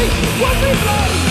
Shut up, baby.